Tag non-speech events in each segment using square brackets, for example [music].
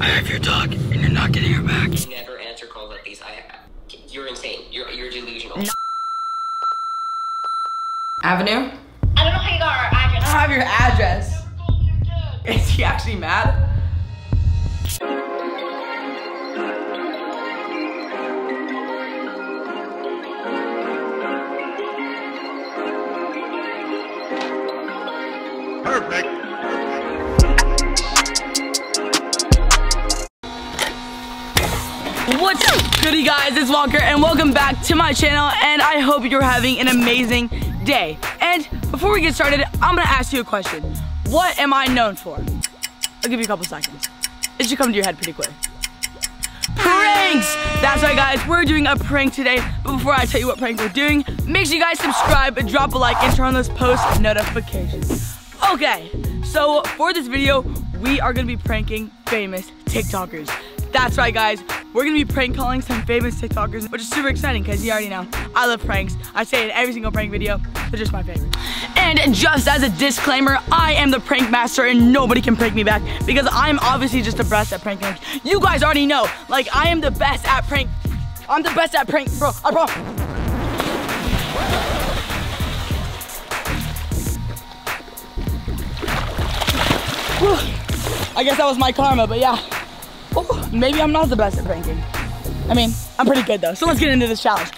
I have your dog, and you're not getting her back. Never answer calls like these. I. You're insane. You're you're delusional. Avenue? I don't know how you got our I address. don't have your address. Is he actually mad? What's up, goody guys? It's Walker, and welcome back to my channel. And I hope you're having an amazing day. And before we get started, I'm gonna ask you a question. What am I known for? I'll give you a couple seconds. It should come to your head pretty quick. Pranks! That's right, guys. We're doing a prank today. But before I tell you what prank we're doing, make sure you guys subscribe, drop a like, and turn on those post notifications. Okay, so for this video, we are gonna be pranking famous TikTokers. That's right, guys. We're gonna be prank calling some famous TikTokers, which is super exciting because you already know I love pranks. I say it in every single prank video. They're just my favorite. And just as a disclaimer, I am the prank master and nobody can prank me back because I'm obviously just the best at pranking. You guys already know, like I am the best at prank. I'm the best at prank, bro. I. Whew. I guess that was my karma, but yeah. Maybe I'm not the best at pranking. I mean, I'm pretty good though. So let's get into this challenge.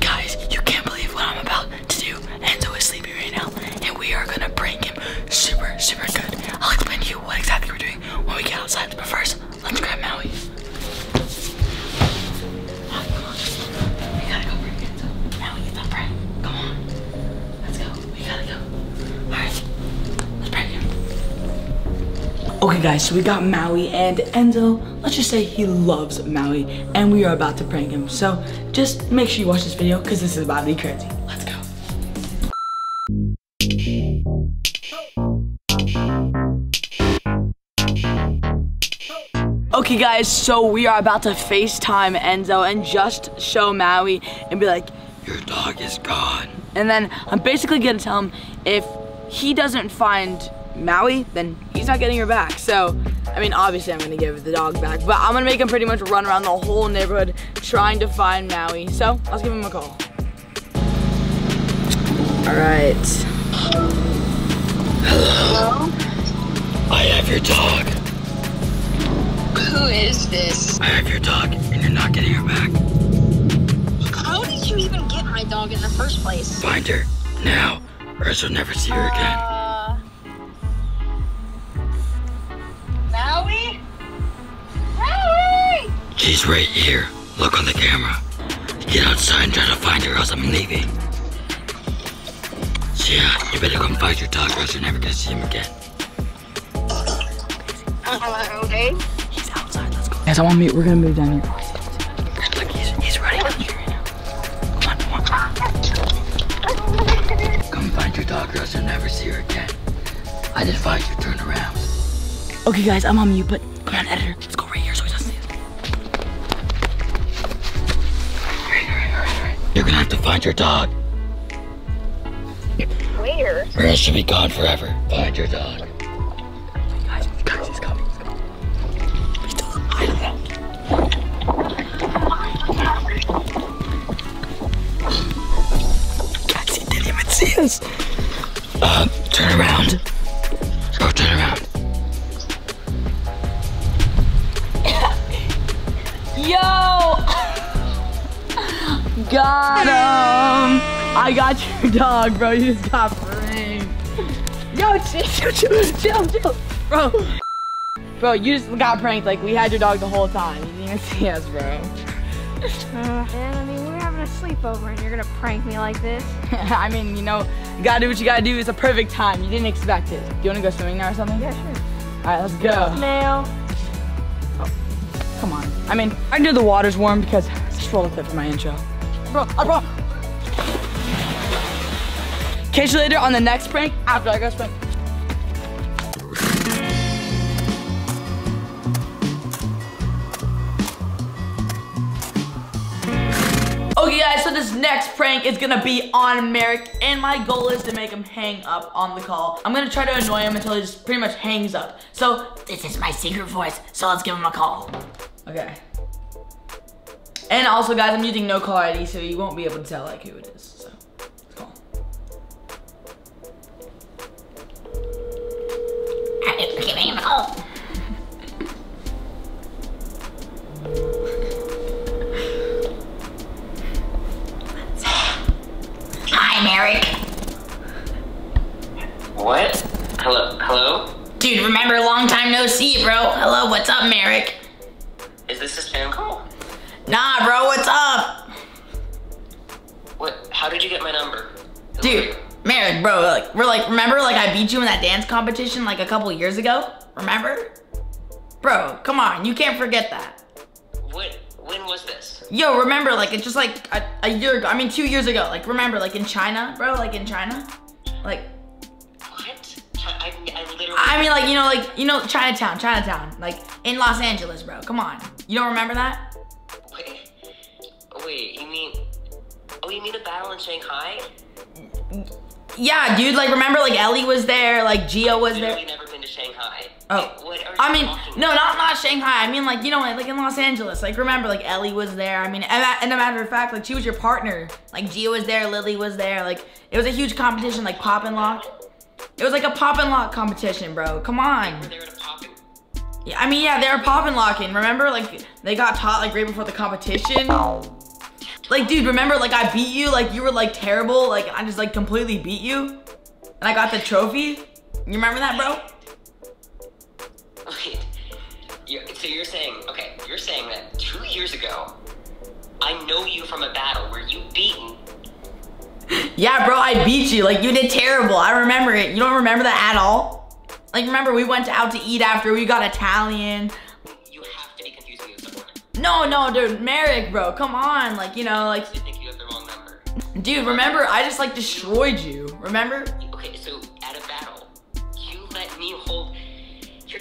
Guys, you can't believe what I'm about to do. Enzo is sleeping right now, and we are gonna prank him super, super good. I'll explain to you what exactly we're doing when we get outside. But first, Guys, so we got Maui and Enzo, let's just say he loves Maui and we are about to prank him. So just make sure you watch this video because this is about to be crazy. Let's go. Okay guys, so we are about to FaceTime Enzo and just show Maui and be like, Your dog is gone. and then I'm basically gonna tell him if he doesn't find Maui, then he's not getting her back. So, I mean, obviously I'm gonna give the dog back, but I'm gonna make him pretty much run around the whole neighborhood trying to find Maui. So, let's give him a call. All right. Hello? I have your dog. Who is this? I have your dog, and you're not getting her back. How did you even get my dog in the first place? Find her now, or else you'll never see her again. Uh, She's right here. Look on the camera. Get outside and try to find her, or else I'm leaving. So yeah, you better come find your dog, or else you're never gonna see him again. Uh, okay. He's outside. Let's go. Guys, I want to meet. We're gonna move down here. Look, he's, he's running down here right now. Come on, come on. Come find your dog, or else you'll never see her again. I advise you turn around. Okay, guys, I'm on mute, but come on, editor. Let's go right here You're gonna have to find your dog, Where? or else she'll be gone forever. Find your dog. Guys, guys, he's coming. He's coming. He's still hiding out. Guys, he didn't even see us. Uh, turn around. Got him! I got your dog, bro. You just got pranked. Yo, chill, chill, chill, chill. Bro. Bro, you just got pranked. Like, we had your dog the whole time. You didn't even see us, bro. [laughs] Man, I mean, we're having a sleepover and you're gonna prank me like this? [laughs] I mean, you know, you gotta do what you gotta do. It's a perfect time. You didn't expect it. Do you wanna go swimming now or something? Yeah, sure. Alright, let's go. Snail. Oh, come on. I mean, I knew the water's warm because just roll a clip for my intro. Bro, I bro. Catch you later on the next prank after I go swim. Okay guys, so this next prank is gonna be on Merrick and my goal is to make him hang up on the call. I'm gonna try to annoy him until he just pretty much hangs up. So this is my secret voice, so let's give him a call. Okay. And also guys, I'm using no caller ID so you won't be able to tell like who it is. So let's call. Giving him a. Hi, Merrick. What? Hello? Hello? Dude, remember long time no see, bro. Hello, what's up, Merrick? Is this a spam call? Nah, bro, what's up? What? How did you get my number? Who Dude? Merrick, bro, like we're like remember like I beat you in that dance competition like a couple years ago? Remember? Bro, come on, you can't forget that. What? When was this? Yo, remember like it's just like a, a year ago. I mean, two years ago. Like remember, like in China, bro. Like in China, like What? I literally. I mean, like you know, like you know, Chinatown, Chinatown, like in Los Angeles, bro. Come on, you don't remember that? Wait, you mean. Oh, you mean a battle in Shanghai? Yeah, dude. Like remember, like Ellie was there, like Gio was there. Never been to Shanghai. Oh, Wait, what are you I mean, no, about? not not Shanghai. I mean, like you know, like in Los Angeles. Like remember, like Ellie was there. I mean, and, a- and a matter of fact, like she was your partner. Like Gio was there, Lily was there. Like it was a huge competition, like pop and lock. It was like a pop and lock competition, bro. Come on. They were to pop in. Yeah, I mean, yeah, they were pop and locking. Remember, like they got taught like right before the competition. Like, dude, remember, like I beat you. Like you were like terrible. Like I just like completely beat you, and I got the trophy. You remember that, bro? Wait. You're, so you're saying, okay, you're saying that two years ago, I know you from a battle where you beaten. [laughs] Yeah, bro, I beat you. Like, you did terrible. I remember it. You don't remember that at all? Like, remember, we went out to eat after. We got Italian. No, no, dude. Merrick, bro. Come on. Like, you know, like, I think you have the wrong number. dude, remember, I just, like, destroyed you. Remember? Okay, so at a battle, you let me hold your.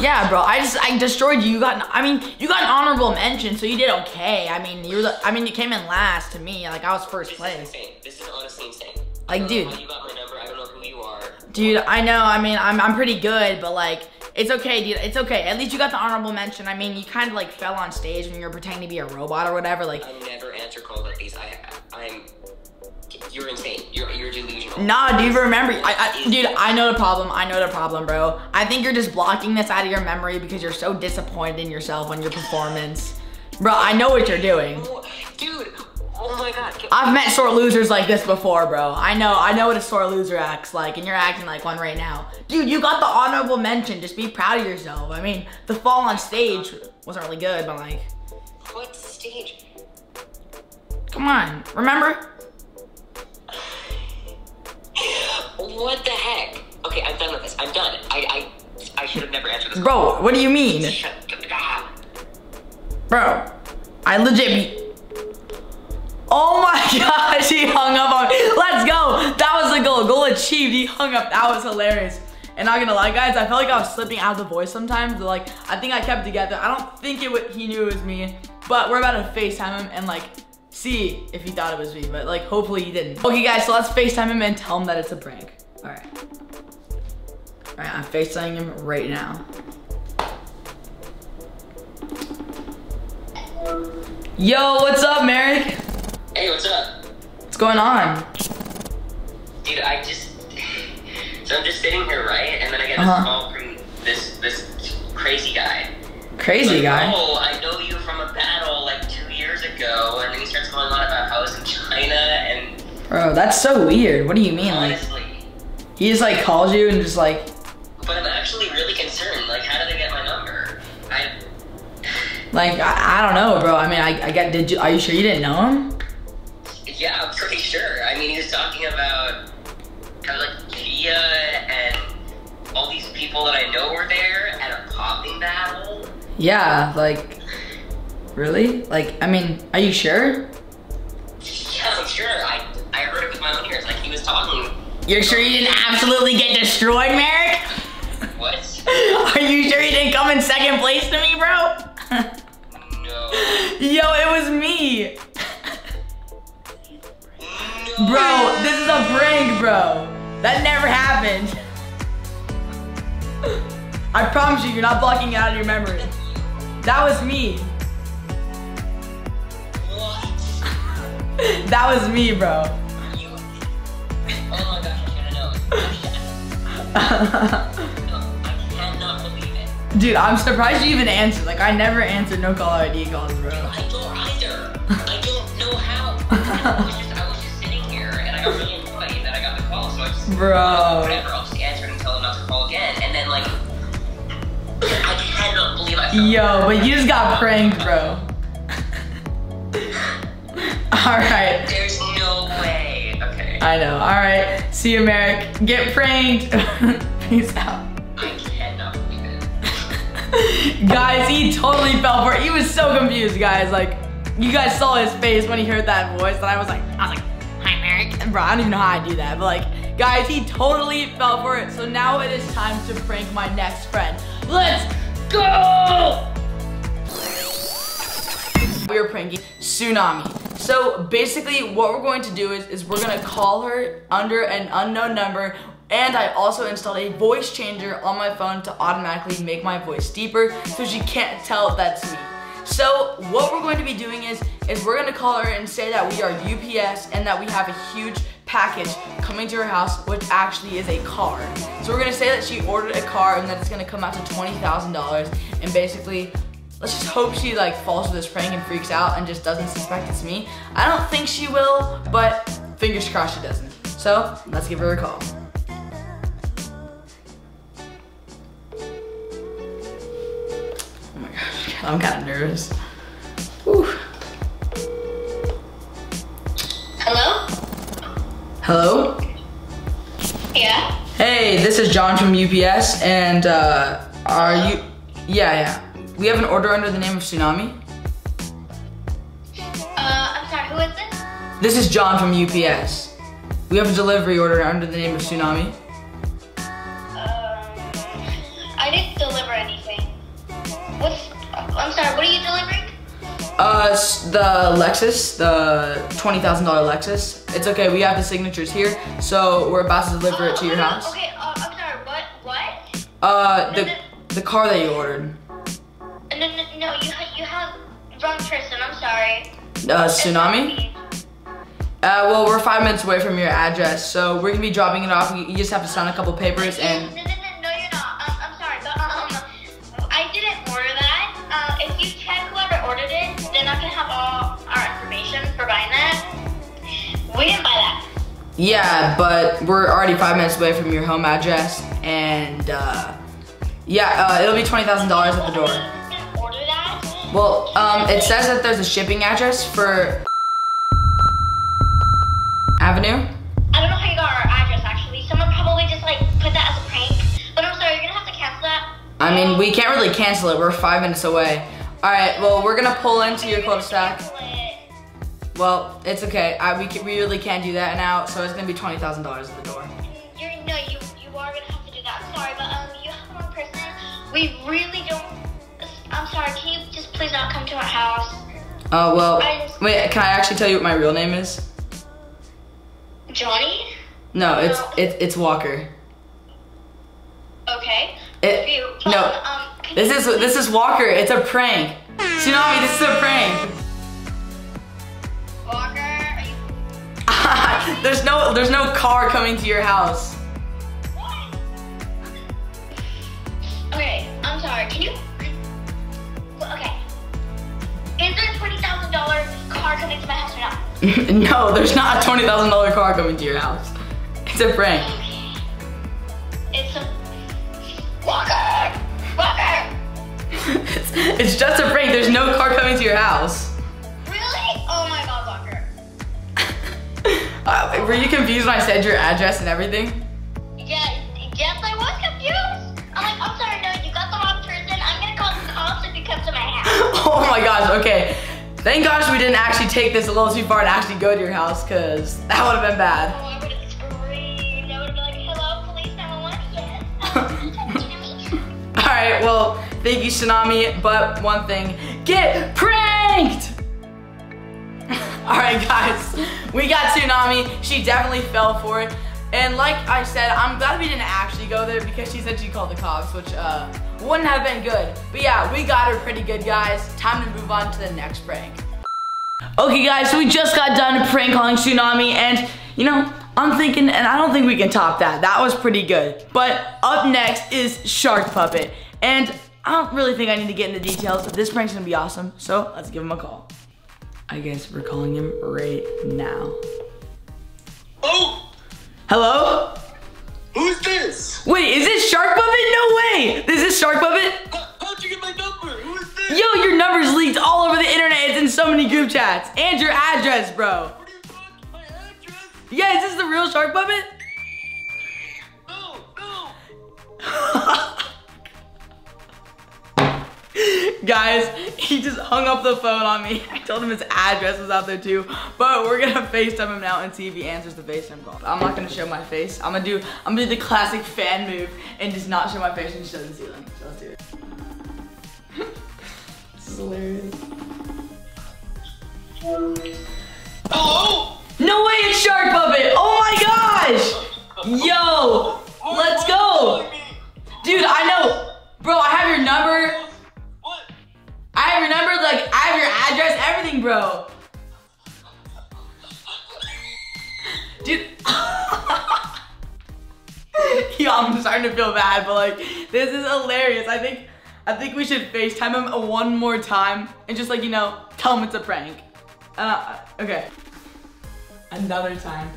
Yeah, bro. I just, I destroyed you. You got, I mean, you got an honorable mention, so you did okay. I mean, you were the, I mean, you came in last to me. Like, I was first This place. insane. This is honestly insane. Like, I dude. know you got my number. I don't know who you are. Dude, I know. I mean, I'm, I'm pretty good, but like, it's okay, dude. It's okay. At least you got the honorable mention. I mean, you kind of like fell on stage when you were pretending to be a robot or whatever. Like, I never answer calls like these. I, I'm. You're insane. You're you're delusional. nah, dude. Remember, I, I, dude. I know the problem. I know the problem, bro. I think you're just blocking this out of your memory because you're so disappointed in yourself on your performance, bro. I know what you're doing. My god. I've met sore losers like this before, bro. I know. I know what a sore loser acts like, and you're acting like one right now, dude. You got the honorable mention. Just be proud of yourself. I mean, the fall on stage wasn't really good, but like, What stage? come on. Remember? What the heck? Okay, I'm done with this. I'm done. I I I should have never answered this. Bro, what do you mean? Bro, I legit. Oh my [laughs] gosh, he hung up on me. Let's go. That was the goal. Goal achieved. He hung up. That was hilarious. And not gonna lie, guys, I felt like I was slipping out of the voice sometimes. But like, I think I kept together. I don't think it he knew it was me. But we're about to FaceTime him and like see if he thought it was me. But like, hopefully he didn't. Okay, guys, so let's FaceTime him and tell him that it's a prank. All right. All right, I'm FaceTiming him right now. Yo, what's up, Merrick? Hey, what's up? What's going on? Dude, I just [sighs] so I'm just sitting here, right? And then I get this Uh-huh. call from this this crazy guy. Crazy Like, guy. Oh, I know you from a battle like two years ago, and then he starts going on about how I was in China, and Bro, that's so weird. What do you mean? Like, honestly, he just like calls you and just like, but I'm actually really concerned. Like, how did they get my number? I like I, I don't know, bro. I mean, I, I get. Did you? Are you sure you didn't know him? Yeah, I'm pretty sure. I mean, he was talking about kind of like Gia and all these people that I know were there at a popping battle. Yeah, like, really? Like, I mean, are you sure? Yeah, I'm sure. I I heard it with my own ears. Like he was talking. You're sure you didn't absolutely get destroyed, Merrick? What? [laughs] Are you sure you didn't come in second place to me, bro? [laughs] No. Yo, it was me. Bro, this is a prank, bro. That never happened. [laughs] I promise you, you're not blocking it out of your memory. That was me. What? [laughs] That was me, bro. Oh my gosh, I cannot. no, I cannot believe it. Dude, I'm surprised you even answered. Like, I never answered no caller ID calls, bro. I don't either. I don't know how. [laughs] I Bro. whatever, I'll just answer and tell them not to call again. And then like, I cannot believe I. Yo, but you just got pranked, bro. [laughs] Alright. There's no way. Okay. I know. Alright. See you, Merrick. Get pranked. [laughs] Peace out. I cannot believe it. [laughs] guys, he totally fell for it. He was so confused, guys. Like, you guys saw his face when he heard that voice, and I was like, I was like, hi, Merrick. And bro, I don't even know how I do that, but like, guys, he totally fell for it. So now it is time to prank my next friend. Let's go! We are pranking Txunamy. So basically, what we're going to do is, is we're gonna call her under an unknown number and I also installed a voice changer on my phone to automatically make my voice deeper so she can't tell that's me. So what we're going to be doing is, is we're gonna call her and say that we are UPS and that we have a huge package coming to her house, which actually is a car. So we're gonna say that she ordered a car and that it's gonna come out to $20,000 and basically, let's just hope she like falls for this prank and freaks out and just doesn't suspect it's me. I don't think she will, but fingers crossed she doesn't. So let's give her a call. Oh my gosh, I'm kind of nervous. Hello? Yeah? Hey, this is John from UPS, and uh, are you? Yeah, yeah. We have an order under the name of Txunamy. Uh, I'm sorry, who is this? This is John from UPS. We have a delivery order under the name of Txunamy. Uh, the Lexus, the twenty thousand dollar Lexus. It's okay. We have the signatures here, so we're about to deliver it to your Oh, house. Okay, uh, I'm sorry, what, what? Uh, the the car that you ordered. No, no, no, you, ha- you have wrong person, I'm sorry. Uh, Txunamy. Uh, well, we're five minutes away from your address, so we're gonna be dropping it off. You just have to sign a couple papers and. We didn't buy that. Yeah, but we're already five minutes away from your home address, and uh, yeah, uh, it'll be twenty thousand dollars at the door. Order that. Well, um, it says that there's a shipping address for Avenue. I don't know how you got our address actually. Someone probably just like put that as a prank. But I'm sorry, you're gonna have to cancel that. I mean, we can't really cancel it. We're five minutes away. All right, well, we're gonna pull into your cul-de-sac. Well, it's okay. I, we, can, we really can't do that now, so it's gonna be twenty thousand dollars at the door. You're no, you you are gonna have to do that. I'm sorry, but um, you have wrong person. We really don't. I'm sorry. Can you just please not come to our house? Oh well. I- Wait, can I actually tell you what my real name is? Johnny? No, it's No. it, it's Walker. Okay. It, You, no, um, um, this is this is Walker. It's a prank. Txunamy, this is a prank. [laughs] there's no there's no car coming to your house. Okay, I'm sorry. Can you? Okay. Is there a twenty thousand dollar car coming to my house or not? [laughs] no, there's not a twenty thousand dollar car coming to your house. It's a prank. It's a Walker. Walker. it's, it's just a prank. There's no car coming to your house. Uh, were you confused when I said your address and everything? Yeah. Yes, I was confused. I'm like, I'm sorry. No, you got the wrong person. I'm gonna call the cops if you come to my house. [laughs] Oh my gosh. Okay. Thank gosh we didn't actually take this a little too far and actually go to your house, cause that would have been Oh, bad. I would have screamed. I would have been like, hello, police 911? Yes. [laughs] All right. Well, thank you, Txunamy. But one thing, get pranked. All right, guys, we got Txunamy. She definitely fell for it. And like I said, I'm glad we didn't actually go there because she said she called the cops, which uh, wouldn't have been good. But yeah, we got her pretty good, guys. Time to move on to the next prank. Okay, guys, so we just got done prank calling Txunamy, and you know, I'm thinking, and I don't think we can top that. That was pretty good. But up next is Shark Puppet. And I don't really think I need to get into details, but this prank's gonna be awesome. So let's give him a call. I guess we're calling him right now. Oh, Hello? who's this? Wait, is this Shark Puppet? No way! Is this Shark Puppet? How, how'd you get my number? Who is this? Yo, your number's leaked all over the internet. It's in so many group chats. And your address, bro. What do you? My address? Yeah, is this the real Shark Puppet? No, no. [laughs] Guys, he just hung up the phone on me. I told him his address was out there too. But we're gonna FaceTime him now and see if he answers the FaceTime call. I'm not gonna show my face. I'm gonna do I'm gonna do the classic fan move and just not show my face and she doesn't see them. So let's do it. [laughs] this is hilarious. Hello? No way it's Shark Puppet! Oh my gosh! Yo! Let's go! Dude, I know. Bro, I have your number. Have your number, like, I have your address, everything, bro. Dude. [laughs] Yo, I'm starting to feel bad, but like, this is hilarious. I think, I think we should FaceTime him one more time and just like, you know, tell him it's a prank. Uh, okay. Another time.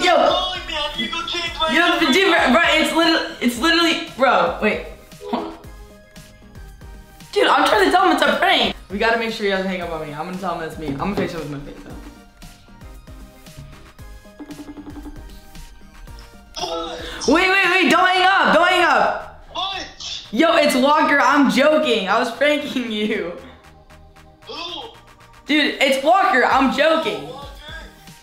Yo. I need to go change my you know, number. dude, bro, it's literally, it's literally, bro, wait. Dude, I'm trying to tell him it's a prank. We gotta make sure he doesn't hang up on me. I'm gonna tell him it's me. I'm gonna face him with my face though. Wait, wait, wait, don't hang up, don't hang up. What? Yo, it's Walker, I'm joking. I was pranking you. Dude, it's Walker, I'm joking.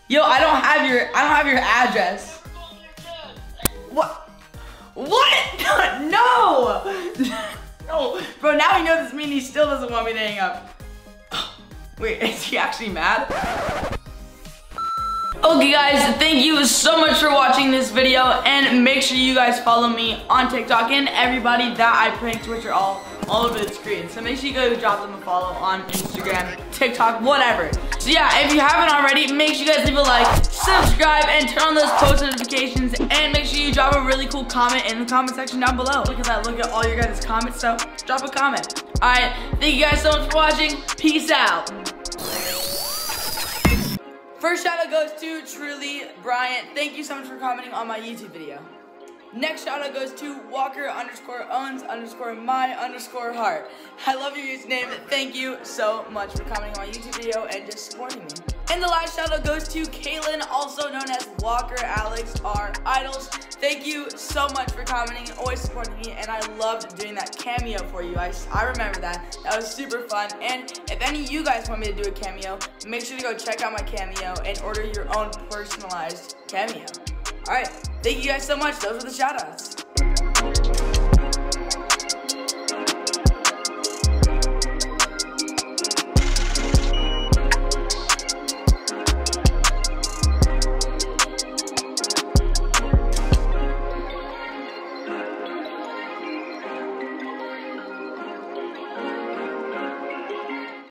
Yo, I don't have your, I don't have your address. Never call me again. What? What? [laughs] No! [laughs] no, bro, now he knows this me and he still doesn't want me to hang up. [gasps] Wait, is he actually mad? Okay guys, thank you so much for watching this video and make sure you guys follow me on TikTok and everybody that I pranked which are all all over the screen. So make sure you go drop them a follow on Instagram, TikTok, whatever. So yeah, if you haven't already, make sure you guys leave a like, subscribe, and turn on those post notifications and make sure you drop a really cool comment in the comment section down below Look at that, look at all your guys' comments, so drop a comment. Alright, thank you guys so much for watching. Peace out. First shout out goes to Truly Bryant. Thank you so much for commenting on my YouTube video. Next shout out goes to Walker underscore owns underscore my underscore heart. I love your username. Thank you so much for commenting on my YouTube video and just supporting me. And the last shout out goes to Kaylin, also known as Walker Alex R Idols. Thank you so much for commenting and always supporting me. And I loved doing that cameo for you. I, I remember that. That was super fun. And if any of you guys want me to do a cameo, make sure to go check out my cameo and order your own personalized cameo. Alright, thank you guys so much. Those were the shout outs.